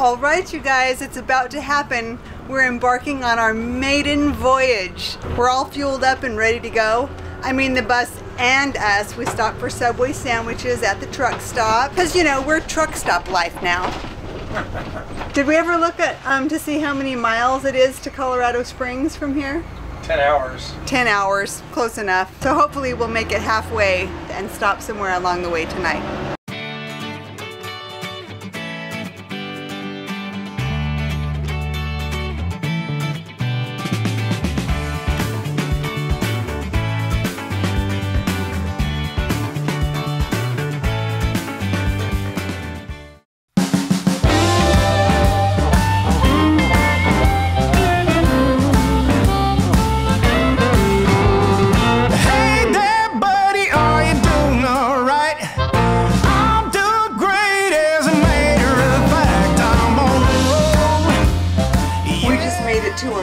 All right, you guys, it's about to happen. We're embarking on our maiden voyage. We're all fueled up and ready to go. I mean, the bus and us. We stopped for Subway sandwiches at the truck stop. Because, you know, we're truck stop life now. Did we ever look at um, to see how many miles it is to Colorado Springs from here? 10 hours. 10 hours, close enough. So hopefully we'll make it halfway and stop somewhere along the way tonight.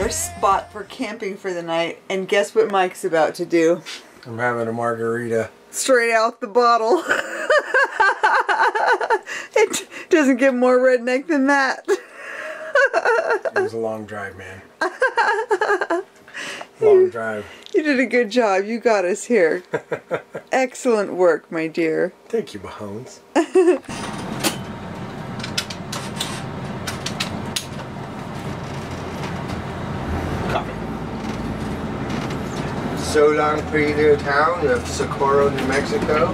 Our spot for camping for the night, and guess what Mike's about to do? I'm having a margarita. Straight out the bottle. it doesn't get more redneck than that. It was a long drive, man. Long drive. You did a good job. You got us here. Excellent work, my dear. Thank you, Mahomes. Coffee. So long, pretty little town of Socorro, New Mexico.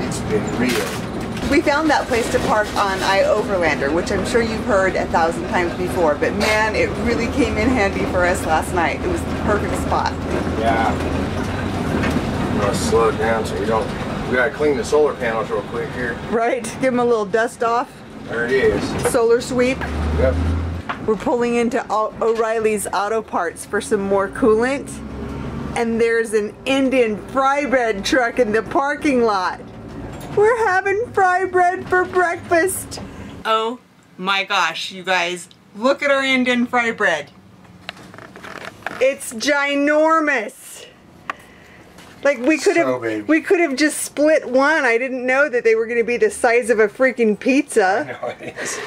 It's been real. We found that place to park on iOverlander, which I'm sure you've heard a thousand times before, but man, it really came in handy for us last night. It was the perfect spot. Yeah. I'm gonna slow it down so we don't. We gotta clean the solar panels real quick here. Right? Give them a little dust off. There it is. Solar sweep. Yep. We're pulling into O'Reilly's Auto Parts for some more coolant. And there's an Indian fry bread truck in the parking lot. We're having fry bread for breakfast. Oh my gosh, you guys. Look at our Indian fry bread. It's ginormous. Like we could So have big. we could have just split one. I didn't know that they were going to be the size of a freaking pizza. No, it is.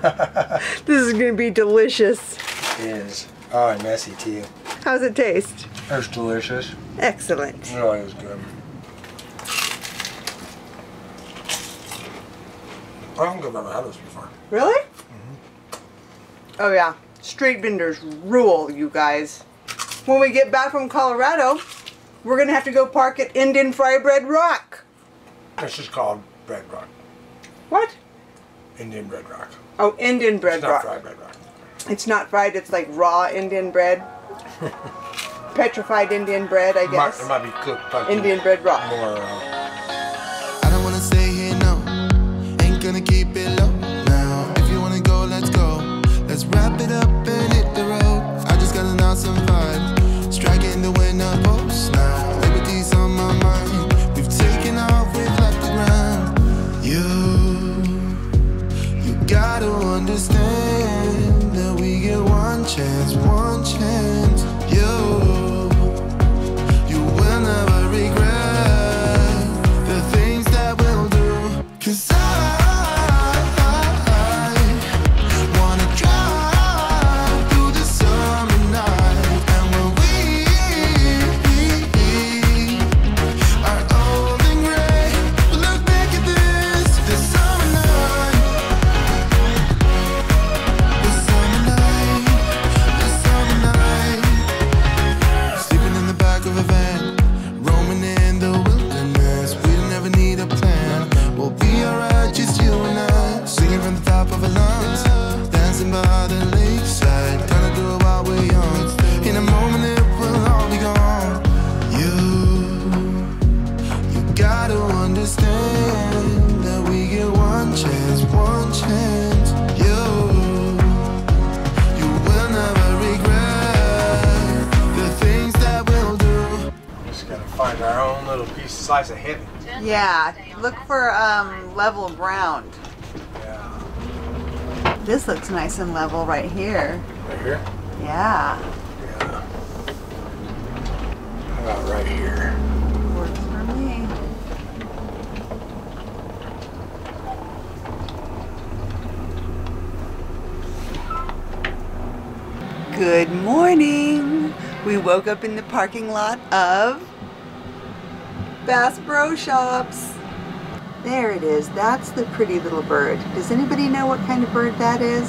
This is going to be delicious. It is. Oh, and messy too. How's it taste? That's delicious. Excellent. Oh, it was good. I don't think I've ever had this before. Really? Mm-hmm. Oh yeah. Street vendors rule, you guys. When we get back from Colorado, we're gonna have to go park at Indian Fry Bread Rock. This is called Bread Rock. What? Indian Bread Rock. Oh, Indian Bread It's not Rock. fried Bread Rock. It's not fried, it's like raw Indian bread. Petrified Indian bread, I It might, guess. it might be cooked Indian Bread raw. more. Uh, level ground. Yeah. This looks nice and level right here. Right here? Yeah. Yeah. How about right here? Works for me. Good morning. We woke up in the parking lot of Bass Pro Shops. There it is. That's the pretty little bird. Does anybody know what kind of bird that is?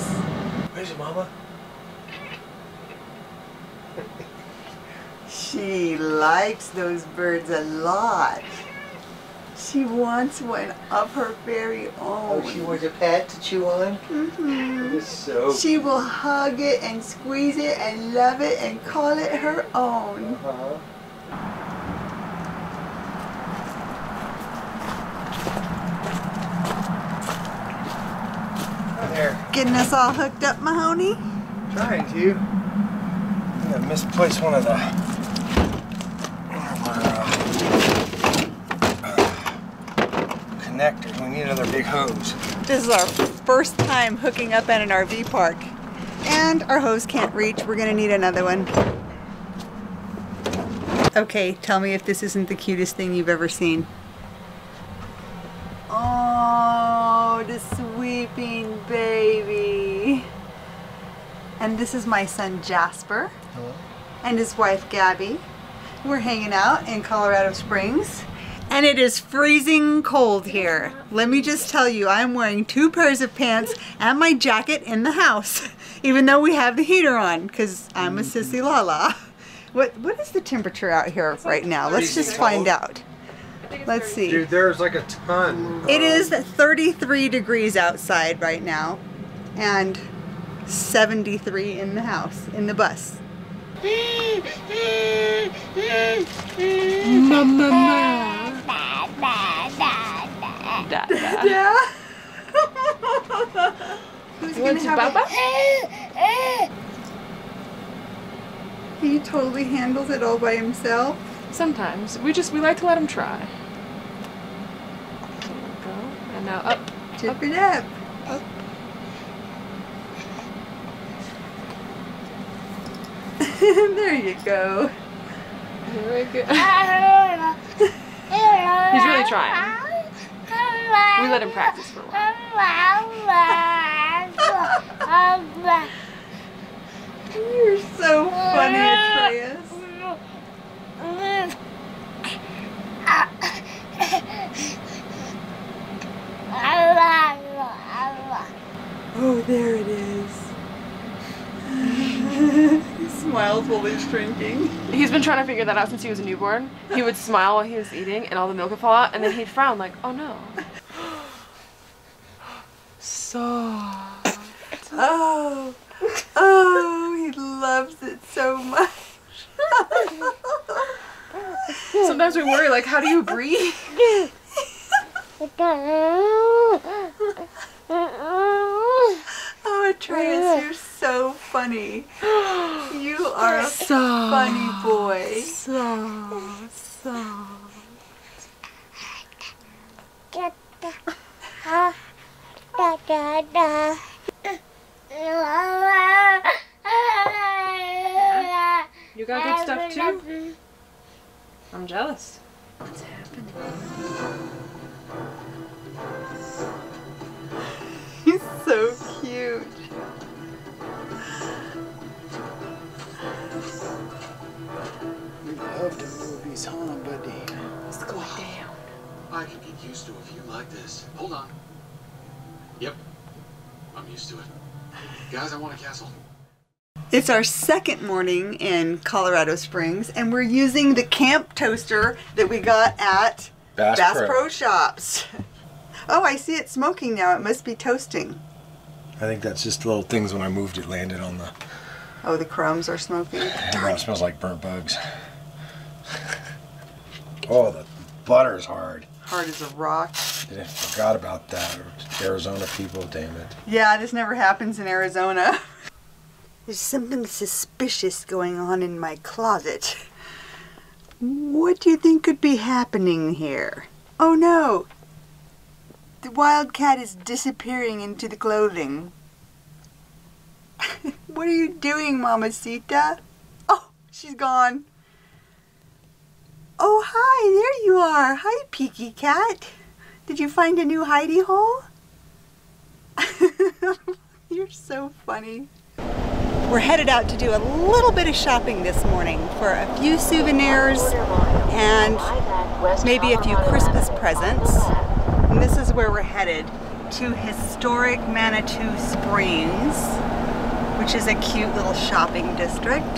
Where's your mama? She likes those birds a lot. She wants one of her very own. Oh, she wants a pet to chew on? Mm-hmm. It's so She will hug it and squeeze it and love it and call it her own. uh Getting us all hooked up, Mahoney? Trying to. I think I misplaced one of the. one of our, uh, connectors. We need another big hose. This is our first time hooking up at an RV park. And our hose can't reach. We're gonna need another one. Okay, tell me if this isn't the cutest thing you've ever seen. Oh, the sweeping baby. And this is my son Jasper and his wife Gabby. We're hanging out in Colorado Springs. And it is freezing cold here. Let me just tell you, I'm wearing two pairs of pants and my jacket in the house, even though we have the heater on, because I'm a sissy lala. What what is the temperature out here right now? Let's just find out. Let's see. Dude, there's like a ton. It is 33 degrees outside right now and 73 in the house, in the bus. Yeah. Who's You gonna some have Baba? a- He totally handles it all by himself. Sometimes. We just, we like to let him try. There we go. And now up. Tip it up. Up. there you go. There we go. He's really trying. We let him practice for a while. You're so funny, Atreus. Oh, there it is. he smiles while he's drinking. He's been trying to figure that out since he was a newborn. He would smile while he was eating and all the milk would fall out and then he'd frown like, oh no. So. Oh, oh, he loves it so much. Sometimes we worry like, how do you breathe? Oh, Atreus, you're so funny. You are a funny boy. So, so. You got good stuff too? I'm jealous. What's happening? He's so cute. We love the movies, huh, buddy? Let's go down. I can get used to a view like this. Hold on. Yep. I'm used to it. Guys, I want a castle. It's our second morning in Colorado Springs, and we're using the camp toaster that we got at Bass, Bass Pro. Pro Shops. Oh, I see it smoking now. It must be toasting. I think that's just little things when I moved it landed on the. Oh, the crumbs are smoking. Darn, it smells like burnt bugs. oh, the butter's hard. Hard as a rock. I forgot about that. Arizona people, damn it. Yeah, this never happens in Arizona. There's something suspicious going on in my closet. What do you think could be happening here? Oh no! The wildcat is disappearing into the clothing. what are you doing, Mamacita? Oh, she's gone. Oh, hi, there you are. Hi, Peaky Cat. Did you find a new hidey hole? You're so funny. We're headed out to do a little bit of shopping this morning for a few souvenirs and maybe a few Christmas presents. And this is where we're headed to historic Manitou Springs, which is a cute little shopping district.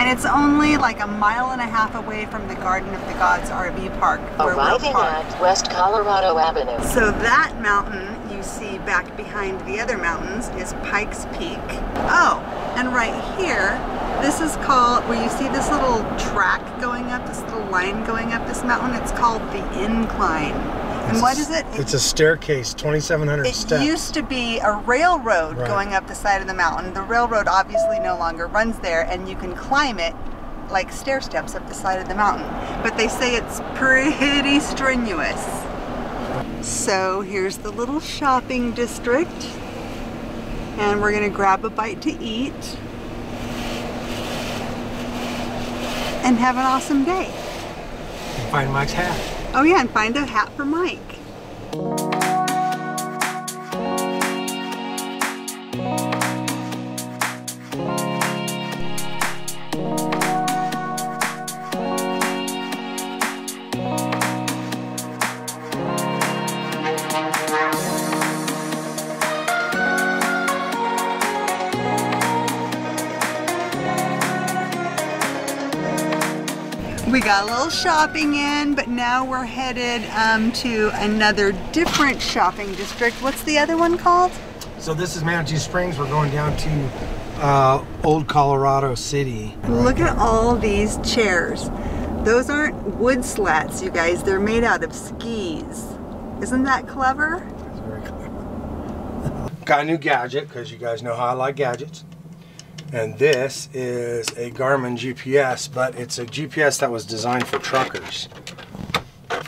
And it's only like a mile and a half away from the Garden of the Gods RV park. where we're Arriving at West Colorado Avenue. So that mountain you see back behind the other mountains is Pikes Peak. Oh, and right here, this is called, where you see this little track going up, this little line going up this mountain, it's called the Incline. And what is it? It's a staircase, 2,700 It steps. It used to be a railroad Right. going up the side of the mountain. The railroad obviously no longer runs there, and you can climb it like stair steps up the side of the mountain. But they say it's pretty strenuous. So here's the little shopping district, and we're gonna grab a bite to eat and have an awesome day. Find Mike's hat. Oh yeah, and find a hat for Mike. Shopping in, but now we're headed um, to another different shopping district. What's the other one called? So this is Manitou Springs. We're going down to uh, Old Colorado City. Look at all these chairs. Those aren't wood slats, you guys. They're made out of skis. Isn't that clever? It's very clever. Got a new gadget because you guys know how I like gadgets. And this is a Garmin GPS, but it's a GPS that was designed for truckers.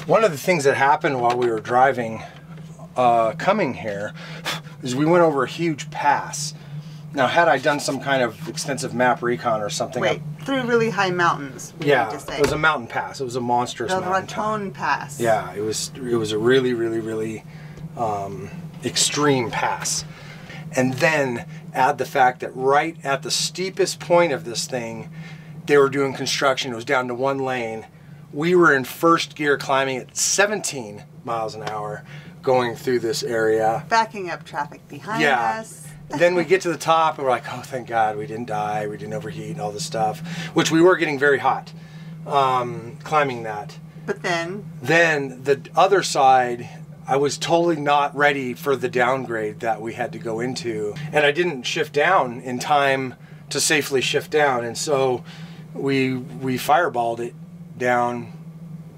One of the things that happened while we were driving uh, coming here is we went over a huge pass. Now, had I done some kind of extensive map recon or something, Wait, through really high mountains. we yeah, to say. it was a mountain pass. It was a monstrous the. Raton Pass. Yeah, it was it was a really really really um, extreme pass, and then add the fact that right at the steepest point of this thing, they were doing construction. It was down to one lane. We were in first gear climbing at 17 miles an hour, going through this area. Backing up traffic behind Yeah. us. then we get to the top and we're like, oh, thank God we didn't die, we didn't overheat, and all this stuff, which we were getting very hot um, climbing that. But then, Then the other side, I was totally not ready for the downgrade that we had to go into. And I didn't shift down in time to safely shift down. And so we we fireballed it down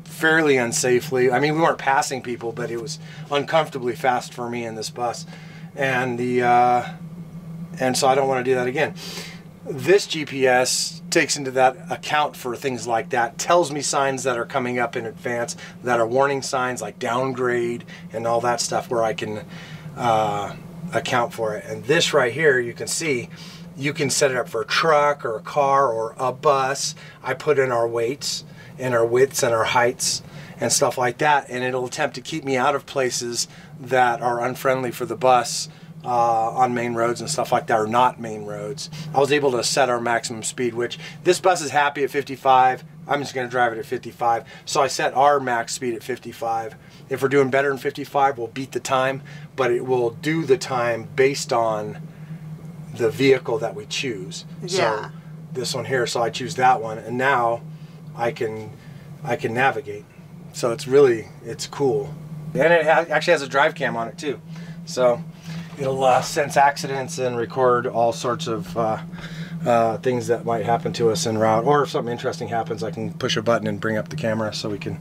fairly unsafely. I mean, we weren't passing people, but it was uncomfortably fast for me in this bus. And the uh, and so I don't want to do that again. This GPS takes into that account for things like that, tells me signs that are coming up in advance that are warning signs like downgrade and all that stuff where I can uh, account for it. And this right here, you can see, you can set it up for a truck or a car or a bus. I put in our weights and our widths and our heights and stuff like that, and it'll attempt to keep me out of places that are unfriendly for the bus uh, on main roads and stuff like that, are not main roads. I was able to set our maximum speed, which this bus is happy at 55. I'm just going to drive it at 55. So I set our max speed at 55. If we're doing better than 55, we'll beat the time, but it will do the time based on the vehicle that we choose. Yeah. So this one here, so I choose that one, and now I can I can navigate. So it's really it's cool, and it ha- actually has a drive cam on it too. So it'll uh, sense accidents and record all sorts of uh, uh, things that might happen to us en route, or if something interesting happens, I can push a button and bring up the camera so we can,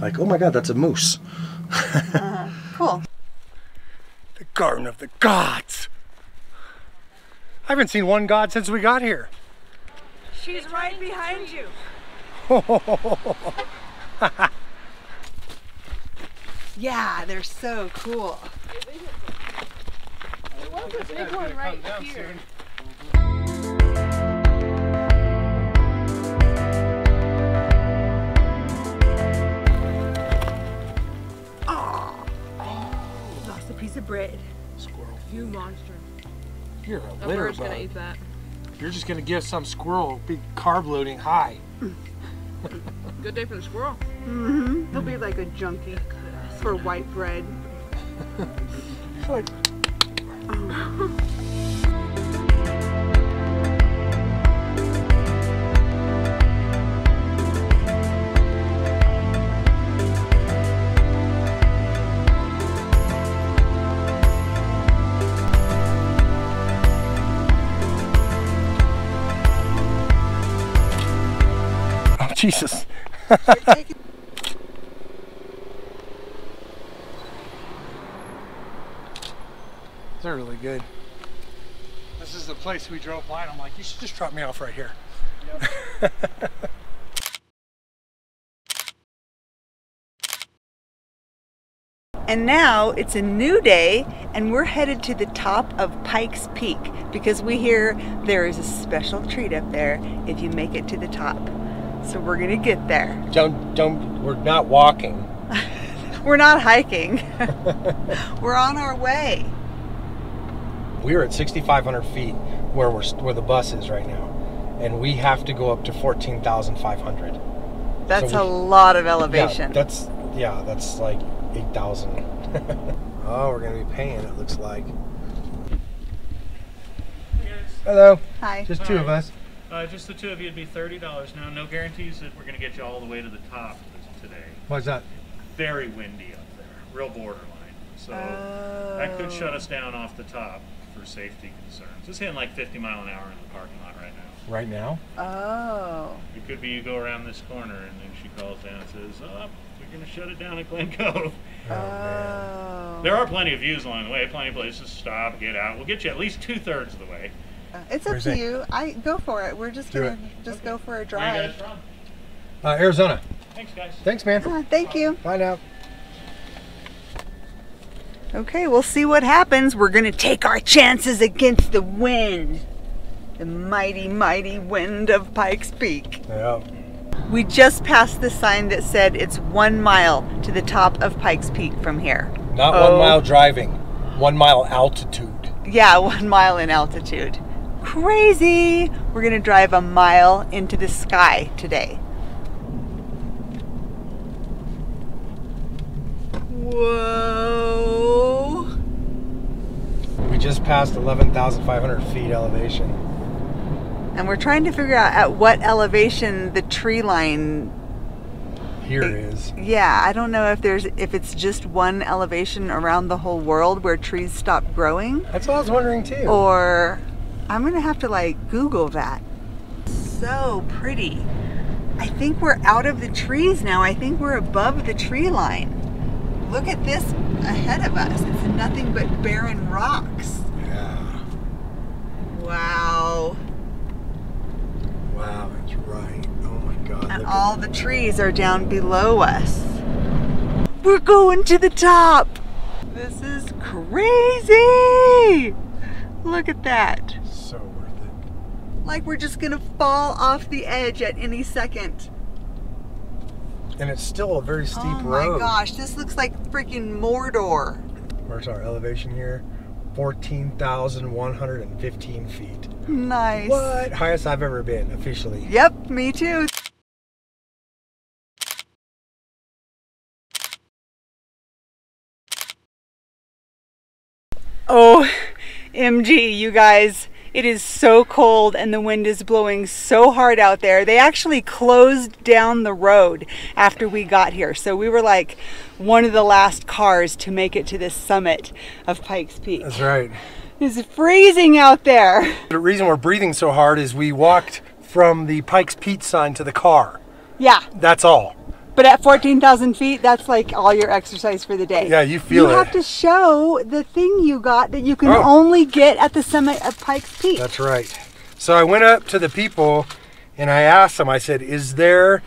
like, oh my God, that's a moose. cool. The Garden of the Gods. I haven't seen one god since we got here. She's right behind you. yeah, they're so cool. Big one right here. Lost a piece of bread. You monster. You're a A litter bird's gonna eat that. You're just gonna give some squirrel a big carb loading high. Good day for the squirrel. Mm-hmm. He'll be like a junkie for white bread. Like, Jesus. They're really good. This is the place we drove by, and I'm like, you should just drop me off right here. And now it's a new day, and we're headed to the top of Pikes Peak because we hear there is a special treat up there if you make it to the top. So we're gonna get there. Don't, don't, we're not walking. We're not hiking, we're on our way. We're at 6,500 feet where we're where the bus is right now, and we have to go up to 14,500. That's So a lot of elevation. Yeah, elevation. that's yeah, that's like 8,000. oh, we're gonna be paying. It looks like. Hello, Hi. just two of us. Uh, just the two of you, it'd be thirty dollars now. No guarantees that we're gonna get you all the way to the top today. What's that? Very windy up there, real borderline. So that could shut us down off the top for safety concerns. It's hitting like 50 mile an hour in the parking lot right now. Right now? Oh. It could be you go around this corner and then she calls down and says, "Oh, we're gonna shut it down at Glen Cove." Oh. There are plenty of views along the way, plenty of places to stop, get out. We'll get you at least two thirds of the way. Uh, It's up to you. I go for it. We're just Do gonna just go for a Where you drive. guys from? Uh, Arizona. Thanks, guys. Thanks, man. Ah, thank you. Bye now. Okay, we'll see what happens. We're gonna take our chances against the wind. The mighty, mighty wind of Pikes Peak. Yeah. We just passed the sign that said it's one mile to the top of Pikes Peak from here. Not Oh. one mile driving, one mile altitude. Yeah, one mile in altitude. Crazy! We're gonna drive a mile into the sky today. Whoa! We just passed 11,500 feet elevation. And we're trying to figure out at what elevation the tree line. Here is. Yeah, I don't know if there's if it's just one elevation around the whole world where trees stop growing, That's what I was wondering too. or I'm gonna have to like Google that. So pretty. I think we're out of the trees now. I think we're above the tree line. Look at this ahead of us. It's nothing but barren rocks. Yeah. Wow. Wow, that's right. Oh my God. And all the trees are down below us. We're going to the top. This is crazy. Look at that. at so worth it. Like we're just gonna fall off the edge at any second. And it's still a very steep road. oh my road. gosh, this looks like freaking Mordor. Where's our elevation here? 14,115 feet. Nice. What? Highest I've ever been officially. Yep, me too. Oh, MG, you guys. It is so cold and the wind is blowing so hard out there. They actually closed down the road after we got here. So we were like one of the last cars to make it to the summit of Pikes Peak. That's right. It's freezing out there. The reason we're breathing so hard is we walked from the Pikes Peak sign to the car. Yeah, That's all. But at 14,000 feet, that's like all your exercise for the day. Yeah, you feel You it. You have to show the thing you got that you can Oh. only get at the summit of Pikes Peak. That's right. So I went up to the people and I asked them, I said, is there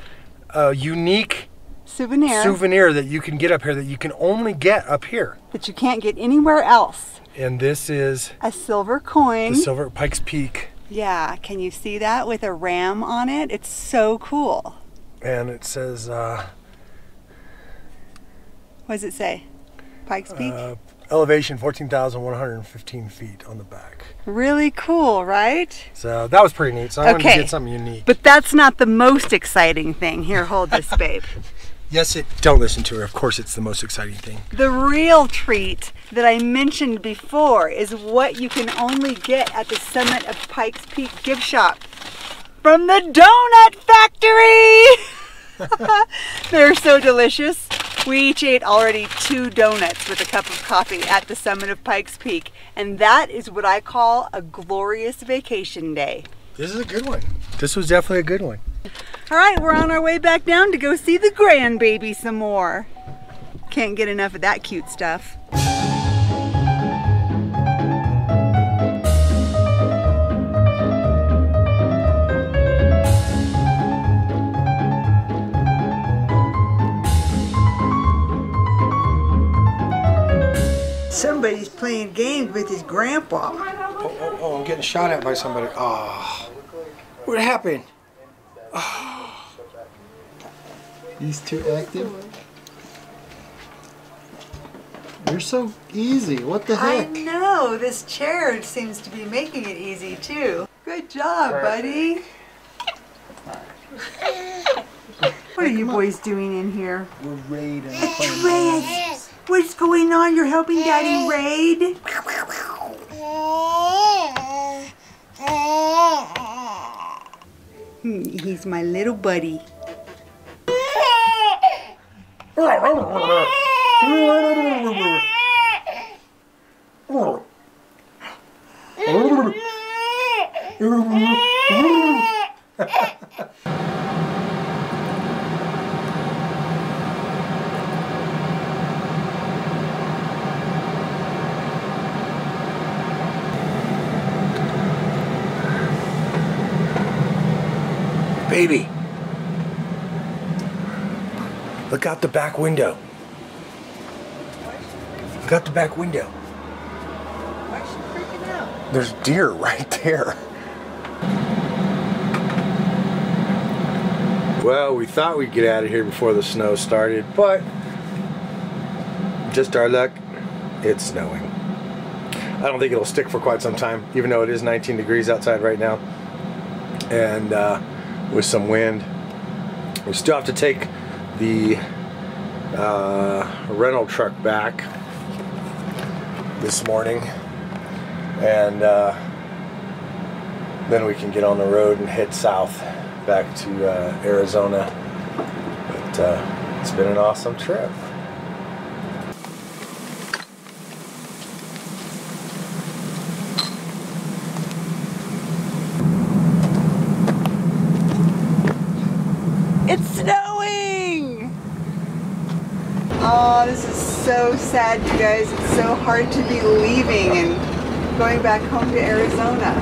a unique Souvenir souvenir that you can get up here that you can only get up here? that you can't get anywhere else. And this is A silver coin. the Silver Pikes Peak. yeah, can you see that with a ram on it? It's so cool. And it says, uh, What does it say? Pikes Peak? uh, elevation 14,115 feet on the back. Really cool, right? So that was pretty neat. So I wanted to get something unique. But that's not the most exciting thing. Here, hold this, babe. yes, it. Don't listen to her. Of course, it's the most exciting thing. The real treat that I mentioned before is what you can only get at the summit of Pikes Peak Gift Shop from the Donut Factory. They're so delicious. We each ate already two donuts with a cup of coffee at the summit of Pikes Peak, and that is what I call a glorious vacation day. This is a good one. This was definitely a good one. All right, we're on our way back down to go see the grandbaby some more. Can't get enough of that cute stuff. Somebody's playing games with his grandpa. Oh, oh, oh! I'm getting shot at by somebody. Oh, what happened? Oh. He's too active. You're so easy. What the heck? I know, this chair seems to be making it easy too. Good job, buddy. What are you boys doing in here? We're raiding. It's Red. What's going on? You're helping Daddy raid? Hmm, He's my little buddy. Baby, look out the back window. Look out the back window. Why is she freaking out? There's deer right there. Well, we thought we'd get out of here before the snow started, but just our luck, it's snowing. I don't think it'll stick for quite some time, even though it is 19 degrees outside right now. And uh, with some wind, we still have to take the uh, rental truck back this morning. And uh, then we can get on the road and head south back to uh, Arizona. But uh, it's been an awesome trip. It's snowing! Oh, this is so sad, you guys. It's so hard to be leaving and going back home to Arizona.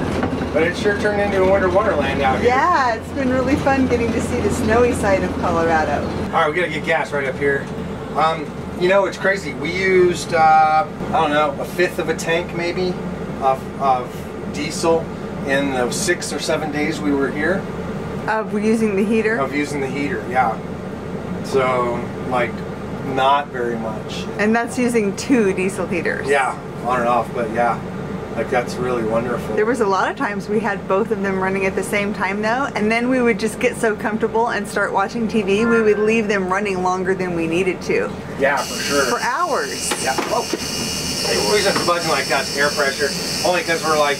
But it sure turned into a winter wonderland out here. Yeah, it's been really fun getting to see the snowy side of Colorado. All right, we gotta get gas right up here. Um, you know, it's crazy. We used, uh, I don't know, a fifth of a tank maybe of, of diesel in the six or seven days we were here we're using the heater, of using the heater. Yeah. So, like, not very much. and that's using two diesel heaters. Yeah, on and off, but yeah, like that's really wonderful. There was a lot of times we had both of them running at the same time though, and then we would just get so comfortable and start watching TV, we would leave them running longer than we needed to. yeah, for sure. For hours. Yeah. Oh. Hey, reason it's buzzing like that's air pressure. Only because we're like,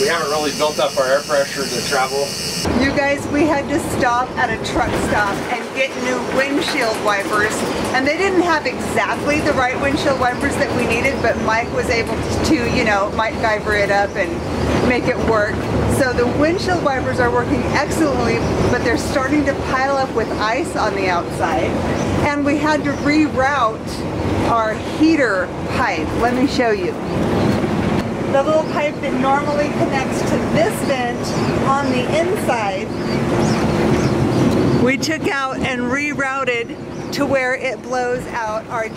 we haven't really built up our air pressure to travel. You guys, we had to stop at a truck stop and get new windshield wipers. And they didn't have exactly the right windshield wipers that we needed, but Mike was able to, you know, MacGyver it up and make it work. So the windshield wipers are working excellently, but they're starting to pile up with ice on the outside. And we had to reroute our heater pipe. Let me show you the little pipe that normally connects to this vent on the inside, we took out and rerouted to where it blows out our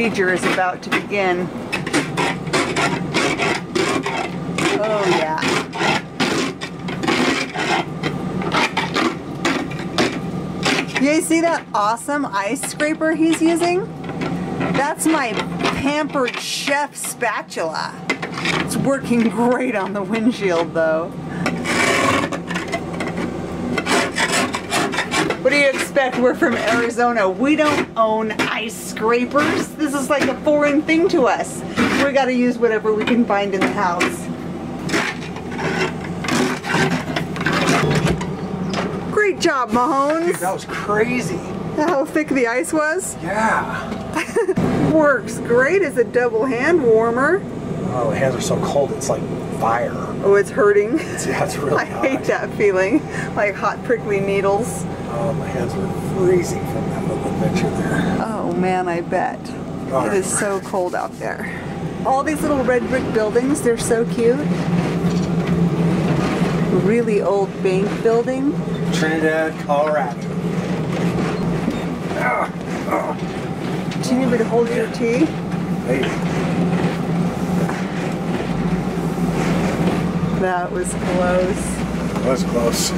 procedure is about to begin. Oh yeah. You see that awesome ice scraper he's using? That's my pampered chef spatula. It's working great on the windshield though. What do you expect? We're from Arizona. We don't own ice scrapers. This is like a foreign thing to us. We gotta use whatever we can find in the house. Great job, Mahones. That was crazy. How thick the ice was? Yeah. Works great as a double hand warmer. Oh, the hands are so cold. It's like fire. Oh, it's hurting. Yeah, it's really I hate that feeling. Like hot prickly needles. Oh, my hands were freezing from that little adventure there. Oh man, I bet. It is so cold out there. All these little red brick buildings, they're so cute. Really old bank building. Trinidad, Colorado. Ah, oh, Do you need me to hold your tea? maybe. That was close. That was close.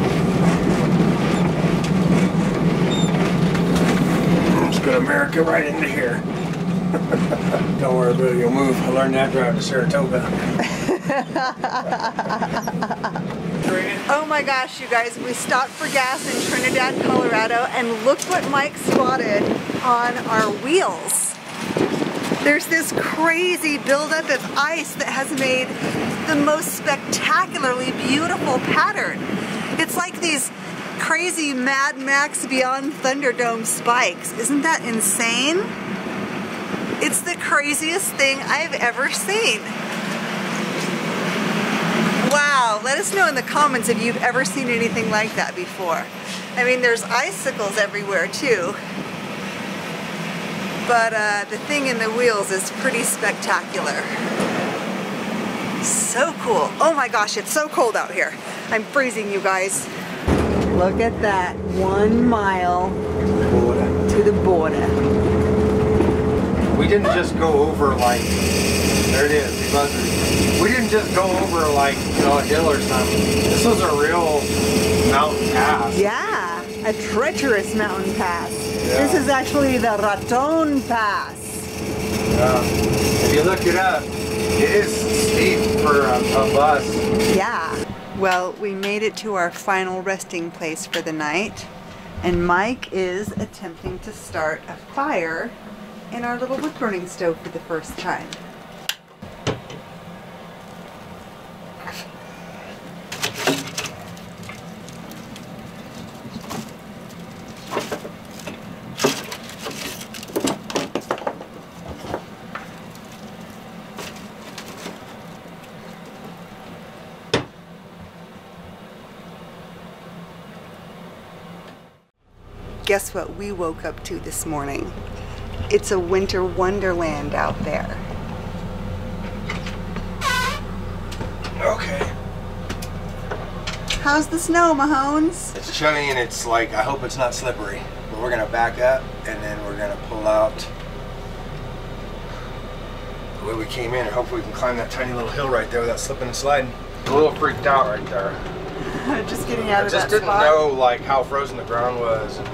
Put America right into here. Don't worry it, you'll move. I learned that driving to Saratoga. Oh my gosh, you guys, we stopped for gas in Trinidad, Colorado, and look what Mike spotted on our wheels. There's this crazy buildup of ice that has made the most spectacularly beautiful pattern. It's like these crazy Mad Max Beyond Thunderdome spikes. Isn't that insane? It's the craziest thing I've ever seen. Wow, let us know in the comments if you've ever seen anything like that before. I mean, there's icicles everywhere too. But uh, the thing in the wheels is pretty spectacular. So cool. Oh my gosh, it's so cold out here. I'm freezing, you guys. Look at that. One mile to the border. We didn't just go over like, there it is, the buzzard. We didn't just go over like, you know, a hill or something. This was a real mountain pass. Yeah, a treacherous mountain pass. Yeah. This is actually the Raton Pass. Yeah. If you look it up, it is steep for a, a bus. Yeah. Well, we made it to our final resting place for the night, and Mike is attempting to start a fire in our little wood burning stove for the first time. Guess what we woke up to this morning? It's a winter wonderland out there. Okay. How's the snow, Mahones? It's chilly and it's like, I hope it's not slippery. But we're gonna back up and then we're gonna pull out the way we came in and hopefully we can climb that tiny little hill right there without slipping and sliding. A little freaked out right there. Just getting out I of just that didn't spot. know like how frozen the ground was and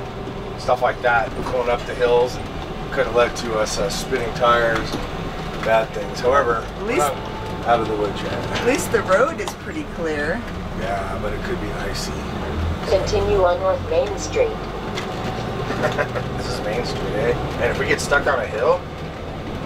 stuff like that. Going up the hills and could have led to us uh, spinning tires, and bad things. However, At least- out of the woods yet. At least the road is pretty clear. Yeah, but it could be icy. Continue on North Main Street. This is Main Street, eh? And if we get stuck on a hill,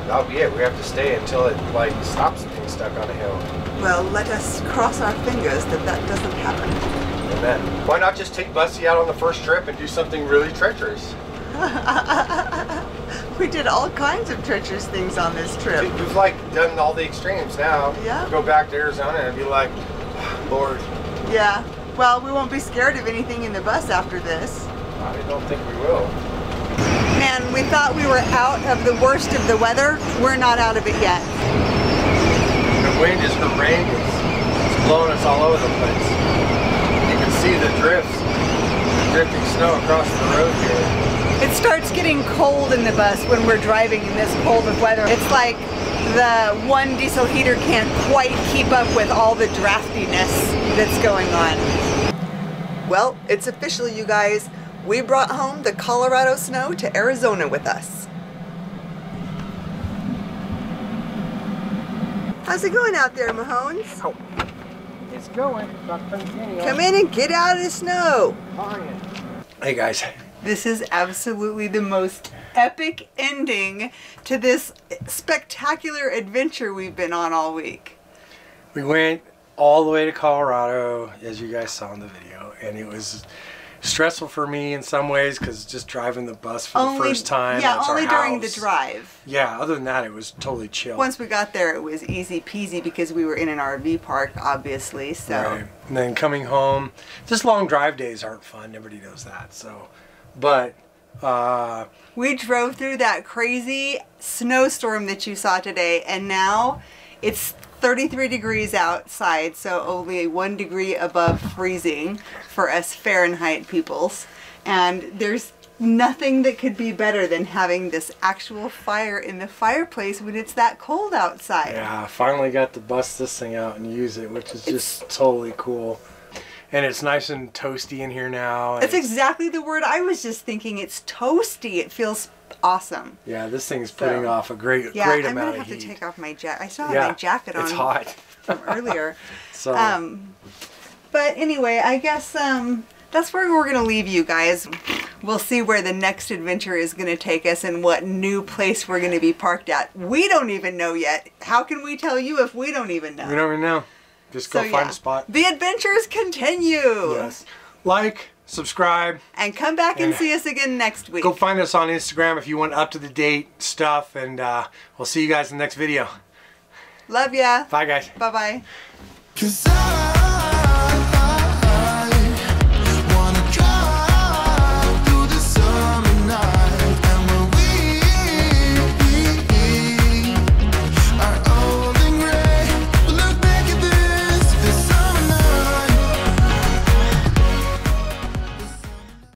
that'll be it. We have to stay until it like stops being stuck on a hill. Well, let us cross our fingers that that doesn't happen. Amen. Why not just take Bussy out on the first trip and do something really treacherous? we did all kinds of treacherous things on this trip. We've like done all the extremes now. Yeah. Go back to Arizona and be like, Lord, Yeah. Well, we won't be scared of anything in the bus after this. I don't think we will. Man, we thought we were out of the worst of the weather. We're not out of it yet. The wind is the rain. It's blowing us all over the place. You can see the drifts, the drifting snow across the road here. It starts getting cold in the bus when we're driving in this cold of weather. It's like the one diesel heater can't quite keep up with all the draftiness that's going on. Well, it's official, you guys. We brought home the Colorado snow to Arizona with us. How's it going out there, Mahones? Oh, It's going. About to continue. Come in and get out of the snow. Hey guys, This is absolutely the most epic ending to this spectacular adventure we've been on all week. we went all the way to Colorado, as you guys saw in the video, and it was stressful for me in some ways because just driving the bus for the first time. Yeah, only during the drive. Yeah, other than that, it was totally chill. Once we got there, it was easy peasy because we were in an RV park, obviously. So Right. And then coming home, just long drive days aren't fun. Everybody knows that. So, but uh, we drove through that crazy snowstorm that you saw today, and now it's 33 degrees outside, so only one degree above freezing for us Fahrenheit peoples. And there's nothing that could be better than having this actual fire in the fireplace when it's that cold outside. yeah, finally got to bust this thing out and use it, which is just totally cool. And it's nice and toasty in here now. That's it's- exactly the word I was just thinking. It's toasty. It feels awesome. Yeah, this thing's putting So, off a great, Yeah, great I'm amount gonna have to take off my jacket. I still have yeah, my jacket on It's hot. from earlier. So Um, but anyway, I guess um, that's where we're gonna leave you guys. We'll see where the next adventure is gonna take us and what new place we're gonna be parked at. We don't even know yet. How can we tell you if we don't even know? we don't even know. Just go So, find yeah. a spot. The adventures continue. Yes. Like, subscribe. And come back and Yeah. see us again next week. Go find us on Instagram if you want up to the date stuff, and uh, we'll see you guys in the next video. Love ya. Bye, guys. Bye bye. Cause I